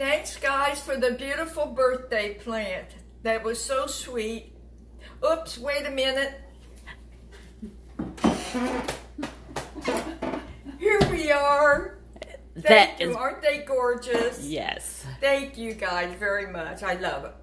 Thanks, guys, for the beautiful birthday plant. That was so sweet. Oops, wait a minute. Here we are. Thank That you. is Aren't they gorgeous? yes. Thank you guys very much. I love it.